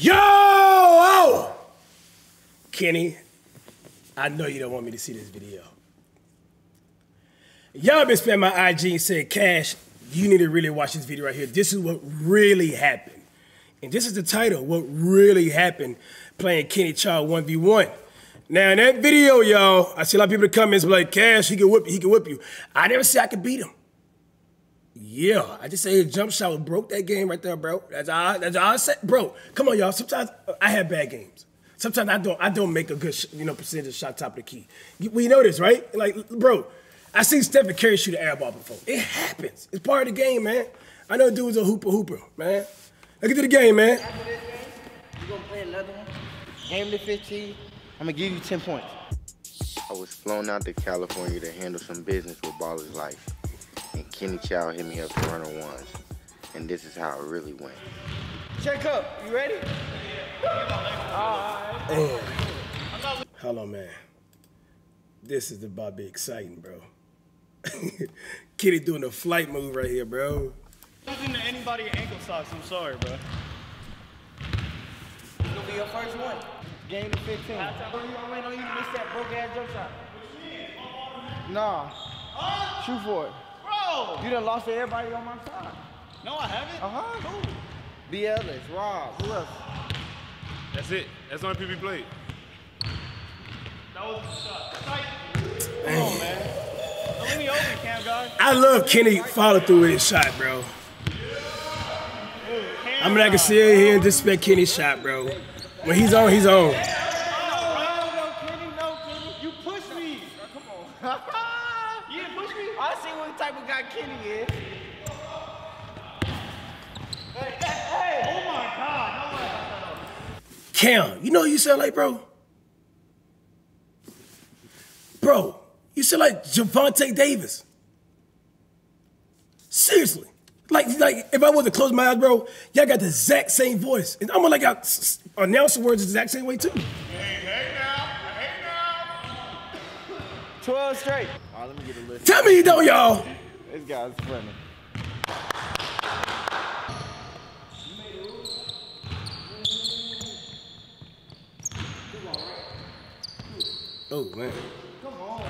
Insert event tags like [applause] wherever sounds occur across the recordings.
Yo! Kenny, I know you don't want me to see this video. Y'all been spamming my IG and said, Cash, you need to really watch this video right here. This is what really happened. And this is the title, What Really Happened, playing Kenny Chow 1v1. Now, in that video, y'all, I see a lot of people in the comments like, Cash, he can whip you, he can whip you. I never said I could beat him. Yeah, I just say his jump shot broke that game right there, bro. That's all. That's all I said, bro. Come on, y'all. Sometimes I have bad games. Sometimes I don't. I don't make a good, you know, percentage shot top of the key. We know this, right? Like, bro, I seen Stephen Curry shoot an air ball before. It happens. It's part of the game, man. I know dude's a hooper hooper, man. Let's get to the game, man. After this game, you gonna play another one. Game to 15. I'm gonna give you 10 points. I was flown out to California to handle some business with Ballislife. And Kenny Chow hit me up for runner ones. And this is how it really went. Check up. You ready? Hold on, man. This is about to be exciting, bro. [laughs] Kitty doing a flight move right here, bro. losing to anybody at ankle socks. I'm sorry, bro. It's gonna be your first one. Game to 15. I'm waiting on you to miss that broke ass jump shot. Nah. Shoot for it. Bro! You done lost to everybody on my side. No, I haven't. Uh-huh. Who? B. Ellis, Rob, who else? That's it. That's the only people he played. That was the shot. That's come on, man. Don't me open, Kam guy. I love Kenny follow through with his shot, bro. I mean, I can sit here and disrespect Kenny's shot, bro. When he's on, he's on. No, no, Kenny, no, Kenny. You pushed me. Come on. You didn't push me? I see what type of guy Kenny is. Hey, hey, hey. Oh my God. No way. Kam, you know what you sound like, bro? Bro, you sound like Javante Davis. Seriously. Like, like if I wasn't close my eyes, bro, y'all got the exact same voice. And I'm gonna like y'all s- s- announce the words the exact same way too. 12 straight. All right, let me get a list. Tell me you don't, y'all. This guy's funny. Oh man. Come on.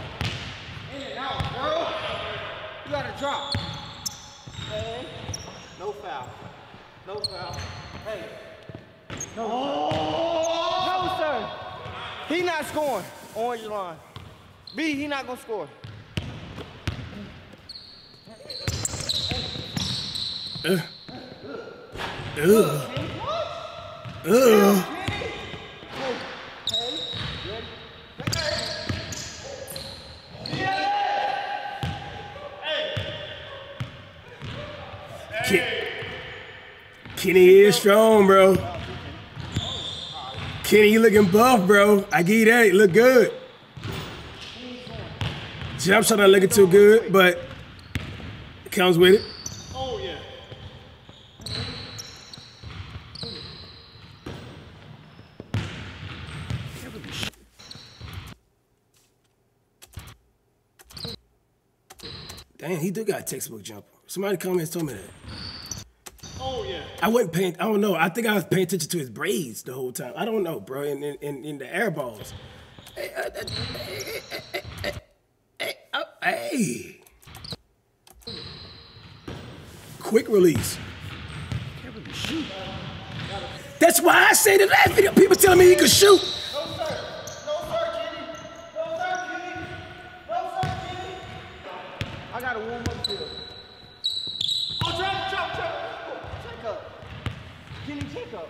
In and out, bro. You gotta drop. Hey. No foul. No foul. Hey. No. Oh! No, sir. He not scoring. Orange line. B, he not gonna score. Ken- Kenny is strong, bro. Kenny, you looking buff, bro. I you that. You look good. Jump shot not looking too good, but it comes with it. Oh, yeah. Damn, he do got a textbook jumper. Somebody comments told me that. Oh, yeah. I wasn't paying. I don't know. I think I was paying attention to his braids the whole time. I don't know, bro. In in, in, in the air balls. Hey, uh, uh, hey, hey, hey, hey, oh, hey. Quick release. That's why I say the last video. People telling me he could shoot. No, sir. No, sir, Kenny. No, sir, Kenny. No, sir, Kenny. I gotta warm up still. Oh, drop, drop, drop. Check up. Kenny, check up.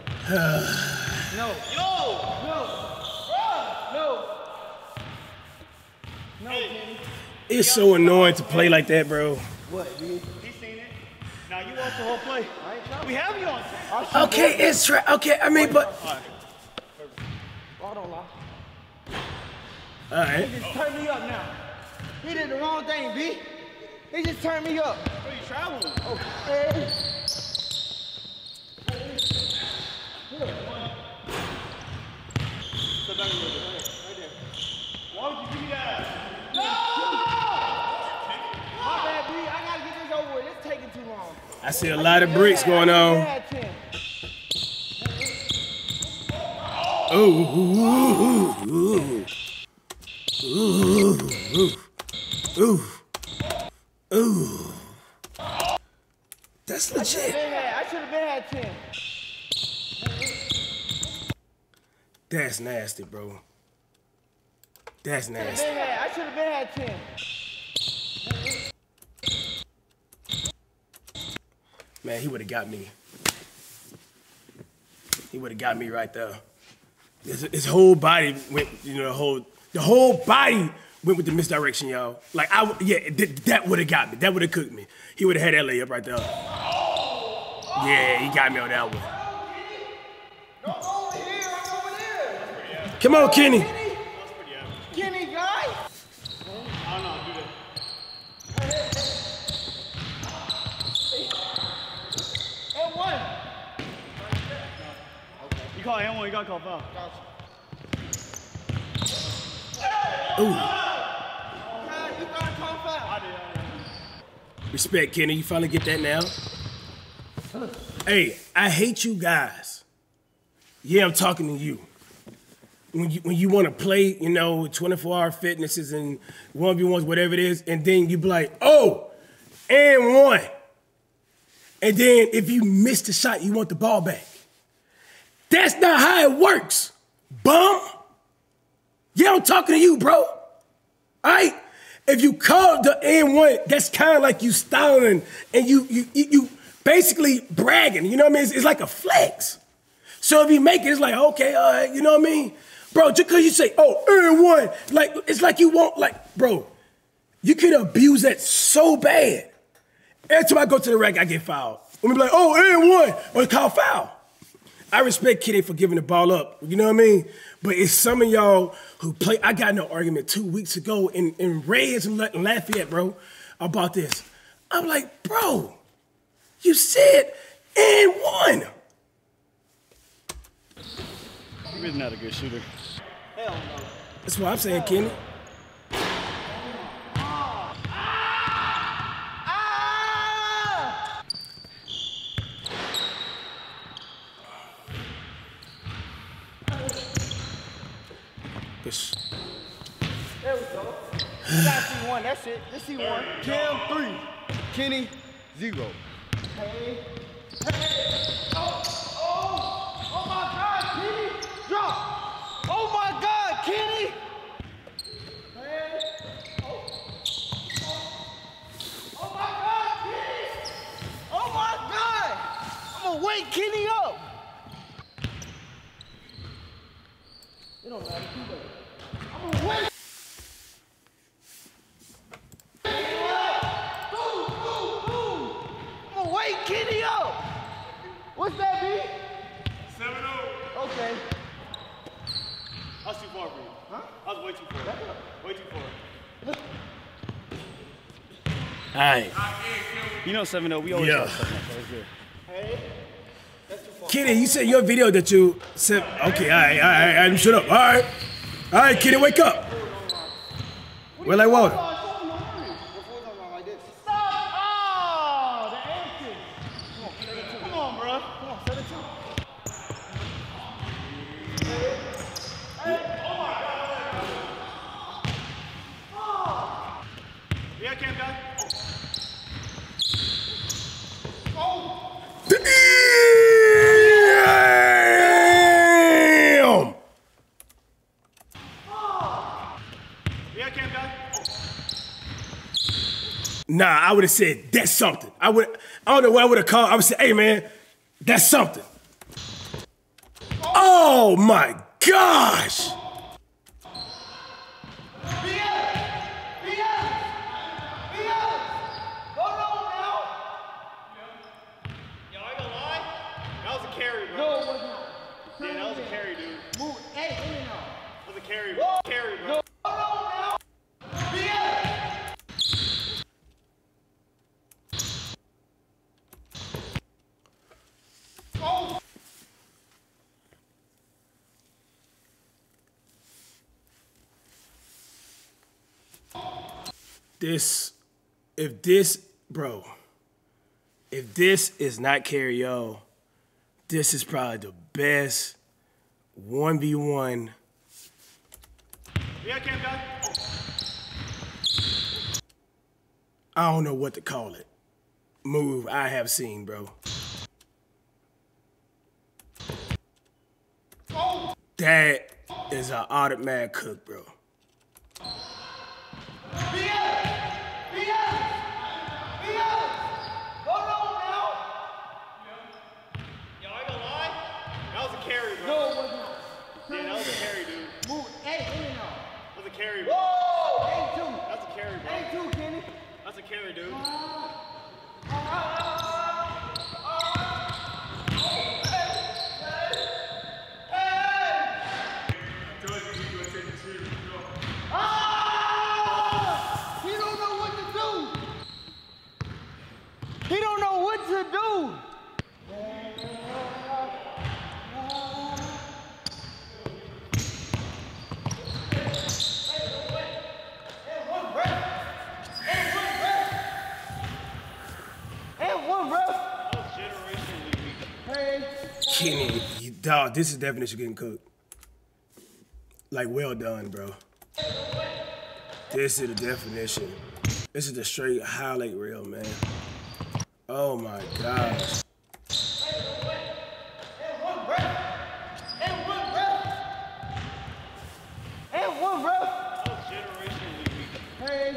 no. Yo! No. Bruh. No. No, Kenny. It's so annoying to play like that, bro. What, dude? He seen it. Now you watch the whole play. We have you on tape. Okay, it's tra- okay. I mean, but All right. Oh, don't lie. all right. He just turned me up now. He did the wrong thing, B. He just turned me up. Where you traveling? Oh, hey. Sit back a little bit. Right there. Why would you give me that? My bad, B. I gotta get this over with. It's taking too long. I see a lot of bricks going on. 10. Ooh, ooh, ooh, ooh, ooh, ooh. That's legit. I should have been had 10. That's nasty, bro. That's nasty. I should have been had 10. Man, he would have got me. He would have got me right there. His, his whole body went, you know, the whole the whole body went with the misdirection, y'all. Like I, yeah, th- that would have got me. That would have cooked me. He would have had that layup right there. Yeah, he got me on that one. Come on, Kenny. Kenny guy? I don't know, do that. And one. Call him one, you gotta call foul. Call foul. Respect, Kenny. You finally get that now. Hey, I hate you guys. Yeah, I'm talking to you. When you when you want to play, you know, 24 hour fitnesses and 1v1s, whatever it is, and then you be like, oh, and one. And then if you miss the shot, you want the ball back. That's not how it works, bum. Yeah, I'm talking to you, bro. All right? If you call the N1, that's kind of like you styling and you, you you basically bragging. You know what I mean? It's, it's like a flex. So if you make it, it's like, okay, all right, you know what I mean? Bro, just because you say, oh, N1, like, it's like you want, like, bro, you could abuse that so bad. Every time I go to the rack, I get fouled. I'm be like, oh, N1, or call foul. I respect Kitty for giving the ball up. You know what I mean? But it's some of y'all who play. I got no argument two weeks ago in, in Reyes and La- Lafayette, bro, about this. I'm like, bro, you said and one. You're really not a good shooter. Hell no. That's what I'm saying, Kenny. Ah! This- There we go. You gotta see one, that's it. Let's see one. Kam three, Kenny zero. Hey. Hey. Oh, oh, oh my God, Kenny. Drop. Oh my God, Kenny. Hey. Oh. Oh my God, Kenny. Oh my God. I'm gonna wake Kenny up. It don't matter. Too late. I'm gonna wake. Boom, boom, boom. I'm gonna wake Kenny up. What's that, B? 7 0. Okay. I was too far for you. Huh? I was way too far. Way too far. All right. You know 7 0, we always Yeah. yeah. 7 0, so it's. Kenny, you said your video that you said, okay, all right, all right, all right, shut up. All right. All right, Kenny, wake up. We're like water. Stop! Oh, the answer. Come on, bro. Come on, 7 2. Yeah, Kam guy. Damn! Yeah, Kam guy. Nah, I would have said that's something. I would. I don't know what I would have called. I would say, hey man, that's something. Oh my gosh! Yo, I ain't gonna lie. That was a carry, bro. No, it wasn't. Yeah, that was a carry, dude. Move. Hey, in and out. That was a carry, bro. Carry, bro. This, if this, bro, if this is not Carrio, this is probably the best 1v1. Yeah, Kam. I don't know what to call it. Move I have seen, bro. Oh. That is an automatic cook, bro. Yo, I ain't gonna lie. That was a carry, bro. No, it wasn't. Yeah, that was a carry, dude. Move. Hey, in and out. That was a carry, bro. Whoa! A2. That's a carry, bro. A2, Kenny. That's a carry, dude. Ah! ah, ah, ah. He don't know what to do. He don't know what to do. And one ref. That was generationally weak. Hey. Kenny, you, dog, this is definition getting cooked. Like, well done, bro. This is the definition. This is the straight highlight reel, man. Oh my gosh. And one ref. And one ref. And one ref. That was generationally weak. Hey.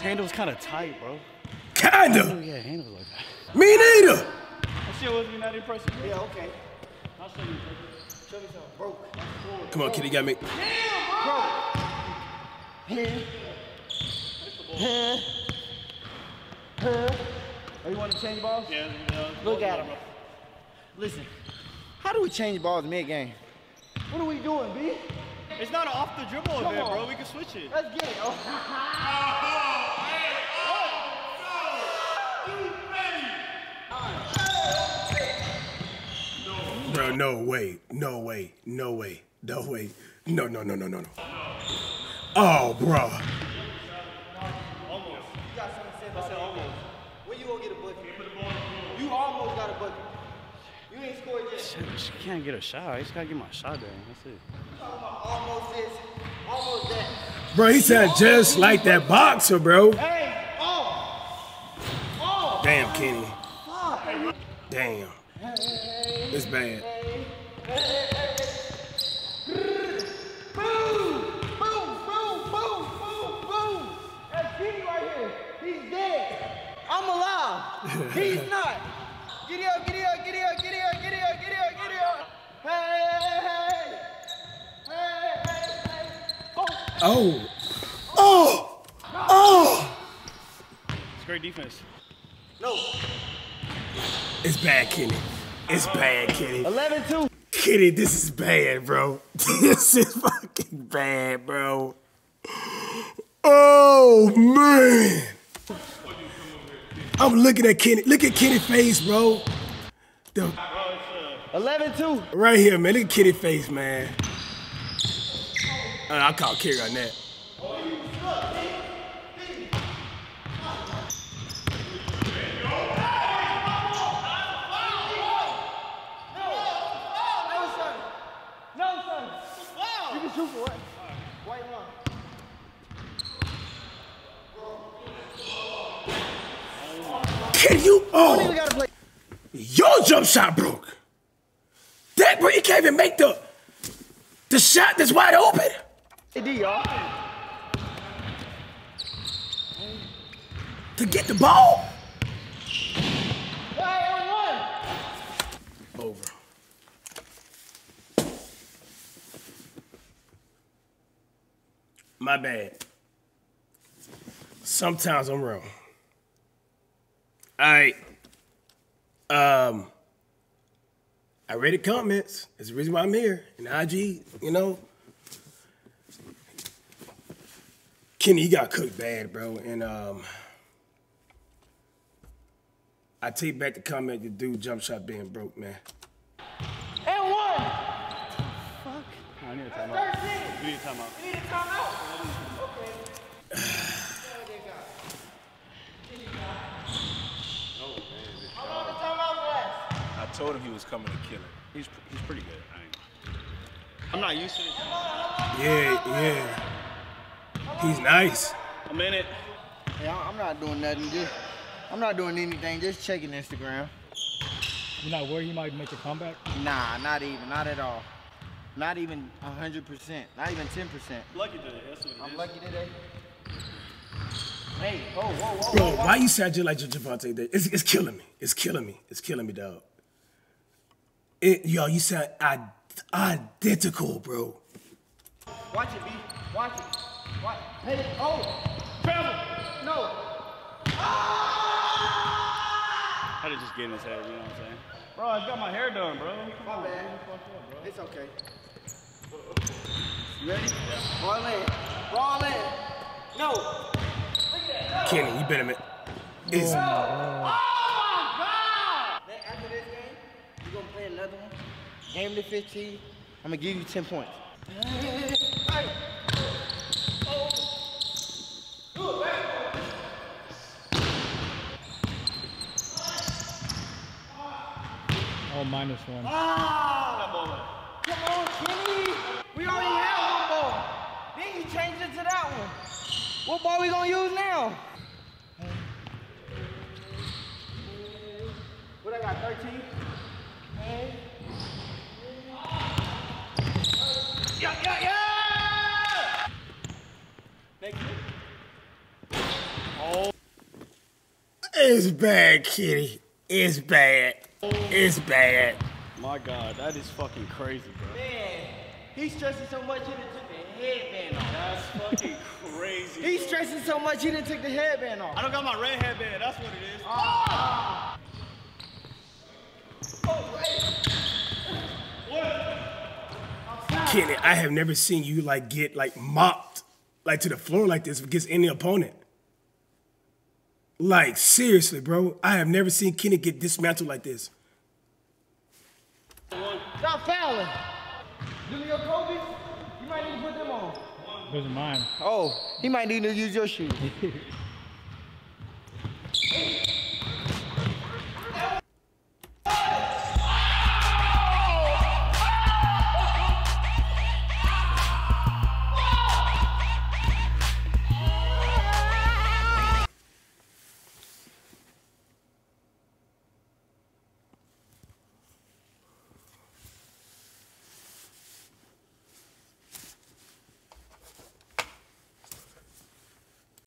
His handle's kind of tight, bro. Kinda. Oh, yeah, handle like that. Me neither. That shit wasn't that impressive. Yeah, okay. I'll show you. Show me something. Broke. Come on, Kenny, got me. Oh, you want to change balls? Yeah, yeah. Look at him. Listen, how do we change balls mid-game? What are we doing, B? It's not an off the dribble Come event, on. bro. We can switch it. Let's get it. Oh. [laughs] Bro, no way. No way. No way. No way. No, no, no, no, no, no. Oh, bro. You got something to say about that? When you gonna get a bucket? You almost got a bucket. You ain't scored. She can't get a shot. I just gotta get my shot down. That's it. Almost this, almost that. Bro, he sounded just like that boxer, bro. Hey, oh, oh, Damn, Kenny. Damn. It's bad. Boom, boom, boom, boom, boom, boom. That's Kenny right here. He's dead. I'm alive. He's [laughs] not. Giddy up, giddy up, giddy up, giddy up, giddy up, giddy up, giddy up. Oh. Hey, hey, hey. Hey, hey, hey. Oh, Oh. Oh. Oh. It's great defense. no. It's bad, Kenny. It's bad, Kenny. 11-2. Kenny, this is bad, bro. [laughs] This is fucking bad, bro. Oh man. I'm looking at Kenny. Look at Kenny's face, bro. The, 11-2. right here, man. Look at Kenny's face, man. Uh, I call carry on that. No, son. No, son. You can shoot for what? White one. Can you? Oh, your jump shot broke. That, bro, you can't even make the the shot that's wide open. Y'all. To get the ball. Hey, on one. Over. My bad. Sometimes I'm wrong. All right. Um, I read the comments. That's the reason why I'm here. And IG, you know. Kenny, you got cooked bad, bro. And um, I take back the comment, the dude jump shot being broke, man. And one. I need a timeout. 13. We need a timeout. You need a timeout. Told him he was coming to kill him. He's he's pretty good. I ain't. I'm not used to this. Yeah, yeah. He's nice. I'm in it. Yeah, I'm not doing nothing. Just, I'm not doing anything. Just checking Instagram. You're not worried he might make a comeback? Nah, not even. Not at all. Not even 100%. Not even 10%. Lucky today. That's what it I'm lucky today. Hey, whoa, whoa, whoa. Bro, why you say you just like Javante? That it's, it's killing me. It's killing me. It's killing me, dog. It, yo, you sound I- identical, bro. Watch it, B. Watch it. Watch. Hey, oh. Travel. No. Had to just get in his head. You know what I'm saying? Bro, I just got my hair done, bro. My bad. It's okay. You ready? Ball in. Ball in. No. Kenny, you better. ma- It's, Then after this game, we're gonna play another one. Game to 15. I'm gonna give you 10 points. Oh, minus one. Ah, Come on, Kenny. We already have one ball. Then you changed it to that one. What ball we gonna use now? What I got, 13? Yeah, yeah, yeah! Next it's bad, kitty. It's bad. It's bad. My God, that is fucking crazy, bro. Man, he's stressing so much he done took the headband off. That's fucking crazy. He's stressing so much he done took the headband off. I don't got my red headband. That's what it is. Ah! Oh, Kenny, I have never seen you like get like mopped like to the floor like this against any opponent. Like seriously, bro, I have never seen Kenny get dismantled like this. Stop fouling. Give me Kobe. You might need to put them on. Those are mine. Oh, he might need to use your shoes. [laughs]